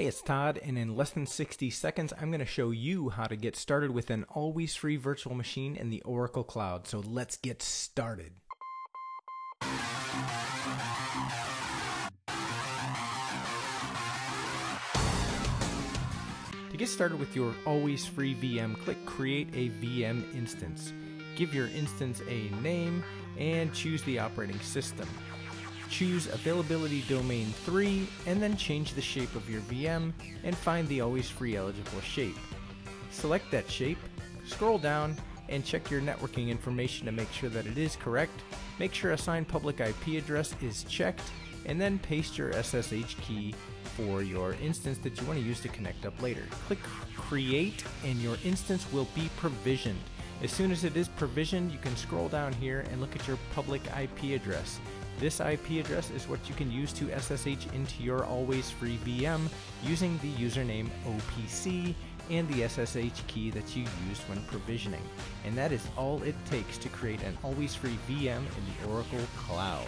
Hey, it's Todd, and in less than 60 seconds, I'm going to show you how to get started with an always free virtual machine in the Oracle Cloud. So let's get started. To get started with your always free VM, click Create a VM instance. Give your instance a name and choose the operating system. Choose Availability Domain 3 and then change the shape of your VM and find the always free eligible shape. Select that shape, scroll down, and check your networking information to make sure that it is correct. Make sure assign public IP address is checked, and then paste your SSH key for your instance that you want to use to connect up later. Click Create, and your instance will be provisioned. As soon as it is provisioned, you can scroll down here and look at your public IP address. This IP address is what you can use to SSH into your always free VM using the username OPC and the SSH key that you used when provisioning. And that is all it takes to create an always free VM in the Oracle Cloud.